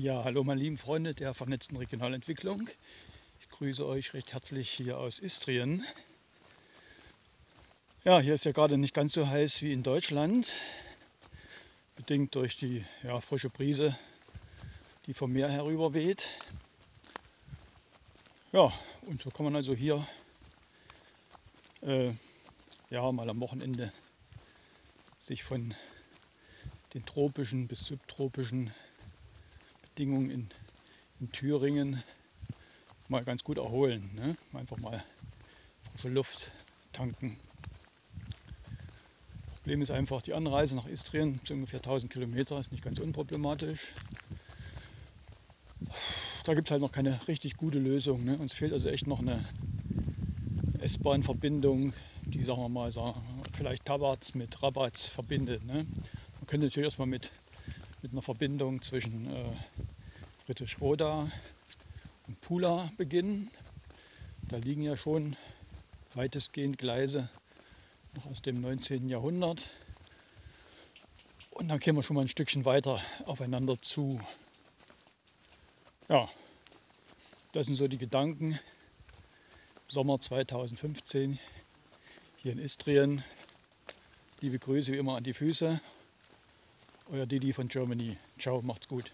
Ja, hallo meine lieben Freunde der vernetzten Regionalentwicklung. Ich grüße euch recht herzlich hier aus Istrien. Ja, hier ist ja gerade nicht ganz so heiß wie in Deutschland, bedingt durch die ja, frische Brise, die vom Meer herüber weht. Ja, und so kann man also hier äh, ja, mal am Wochenende sich von den tropischen bis subtropischen Bedingungen in, in Thüringen mal ganz gut erholen. Ne? Einfach mal frische Luft tanken. Problem ist einfach, die Anreise nach Istrien, so ungefähr 1000 Kilometer, ist nicht ganz unproblematisch. Da gibt es halt noch keine richtig gute Lösung. Ne? Uns fehlt also echt noch eine S-Bahn-Verbindung, die, sagen wir mal, vielleicht Tabarz mit Rabatz verbindet. Ne? Man könnte natürlich erstmal mit, mit einer Verbindung zwischen äh, Friedrich-Roda und Pula beginnen. Da liegen ja schon weitestgehend Gleise noch aus dem 19. Jahrhundert. Und dann kämen wir schon mal ein Stückchen weiter aufeinander zu. Ja, das sind so die Gedanken. Sommer 2015 hier in Istrien. Liebe Grüße wie immer an die Füße. Euer Didi von Germany. Ciao, macht's gut.